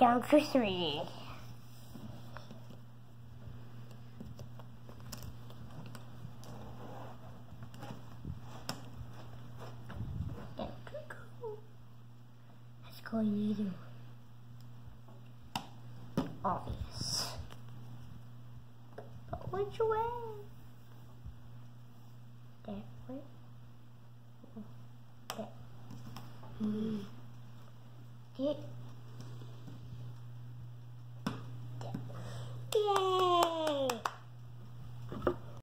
Down for three. Let's go you. Obvious. But which way? That way? That. Mm. Get